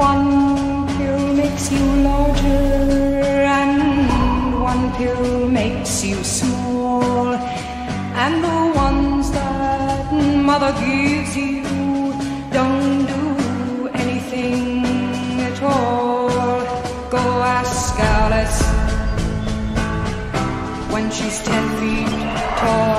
One pill makes you larger, and one pill makes you small. And the ones that mother gives you don't do anything at all. Go ask Alice when she's ten feet tall.